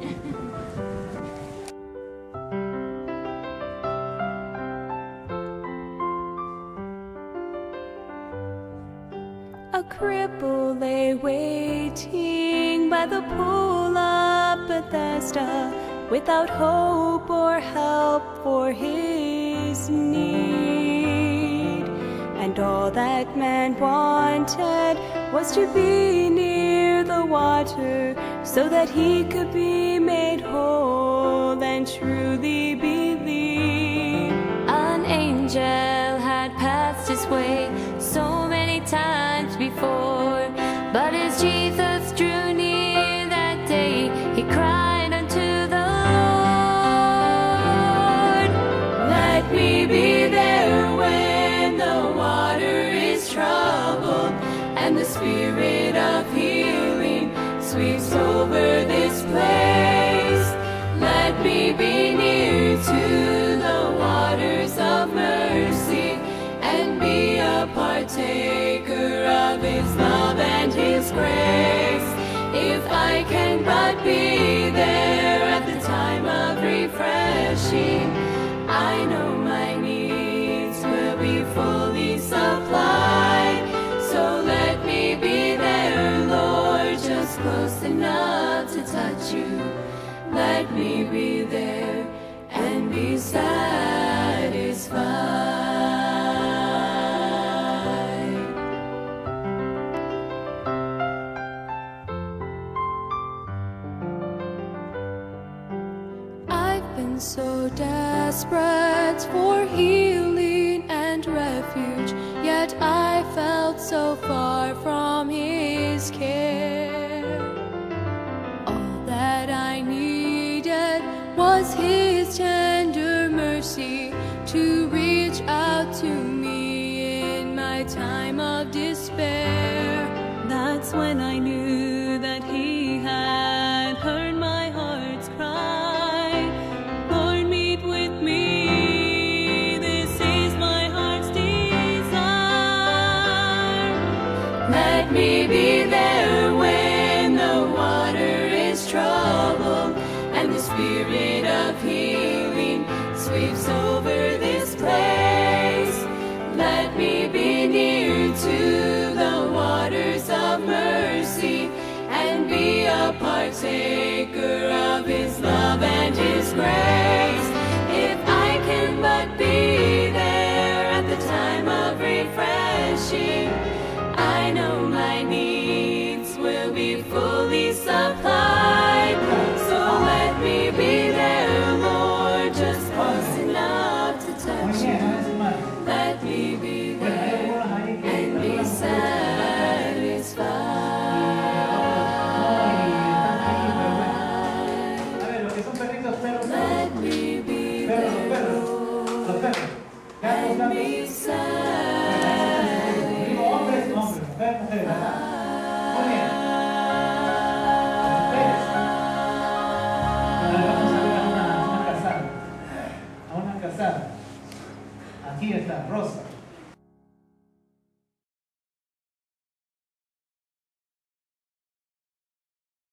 A cripple lay waiting by the pool of Bethesda without hope or help for his need. And all that man wanted was to be water so that he could be made whole and truly believe. An angel had passed his way so many times before, but as Jesus drew near that day, he cried unto the Lord, Let me be there when the water is troubled and the spirit Let me be there and be satisfied. I've been so desperate for healing and refuge, yet I felt so far from His care. Was His tender mercy to reach out to me in my time of despair. That's when I knew over this place. Let me be near to the waters of mercy and be a partaker of his love and his grace. If I can but be there at the time of refreshing, I know my needs will be fully supplied. Los perros, perros. Be Perros. Los perros. Gatos, gatos. Digo hombres, hombres. Mujeres, mujeres. Muy bien. Mujeres. Ahora vamos a ver a una, a una casada. A una casada. Aquí está, Rosa.